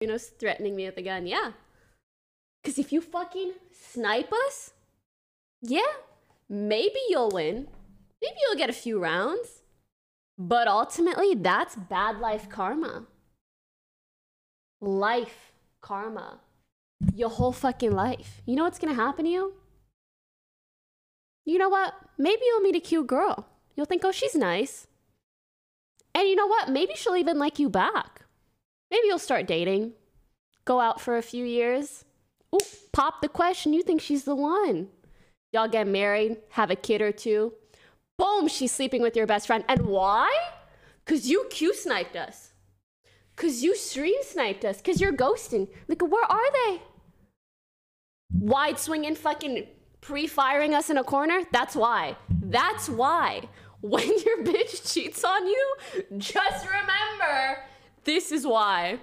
you know, threatening me with a gun. Yeah. Because if you fucking snipe us, yeah, maybe you'll win. Maybe you'll get a few rounds. But ultimately, that's bad life karma. Life karma. Your whole fucking life. You know what's gonna happen to you? You know what? Maybe you'll meet a cute girl. You'll think, oh, she's nice. And you know what? Maybe she'll even like you back. Maybe you'll start dating, go out for a few years. Ooh, pop the question. You think she's the one. Y'all get married, have a kid or two. Boom, she's sleeping with your best friend. And why? Because you queue sniped us. Because you stream sniped us. Because you're ghosting. Like, where are they? Wide swinging fucking pre firing us in a corner? That's why. That's why. When your bitch cheats on you, just remember this is why.